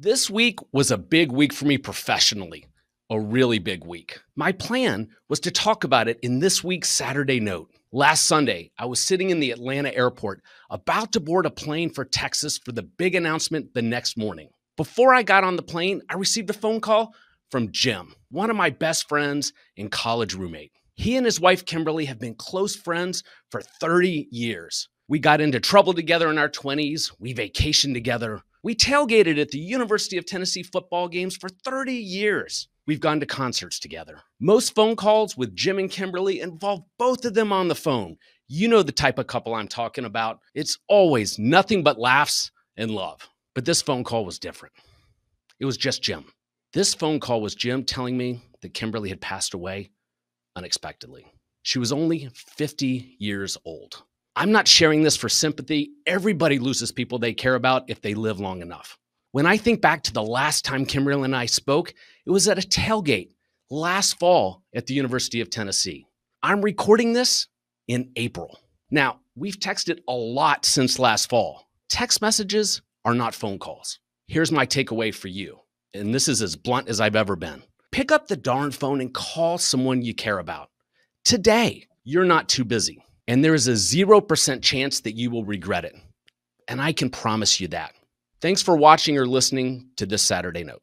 This week was a big week for me professionally, a really big week. My plan was to talk about it in this week's Saturday Note. Last Sunday, I was sitting in the Atlanta airport about to board a plane for Texas for the big announcement the next morning. Before I got on the plane, I received a phone call from Jim, one of my best friends and college roommate. He and his wife Kimberly have been close friends for 30 years. We got into trouble together in our 20s, we vacationed together, we tailgated at the University of Tennessee football games for 30 years. We've gone to concerts together. Most phone calls with Jim and Kimberly involve both of them on the phone. You know the type of couple I'm talking about. It's always nothing but laughs and love. But this phone call was different. It was just Jim. This phone call was Jim telling me that Kimberly had passed away unexpectedly. She was only 50 years old. I'm not sharing this for sympathy. Everybody loses people they care about if they live long enough. When I think back to the last time Kimberly and I spoke, it was at a tailgate last fall at the University of Tennessee. I'm recording this in April. Now, we've texted a lot since last fall. Text messages are not phone calls. Here's my takeaway for you, and this is as blunt as I've ever been. Pick up the darn phone and call someone you care about. Today, you're not too busy and there is a 0% chance that you will regret it. And I can promise you that. Thanks for watching or listening to this Saturday Note.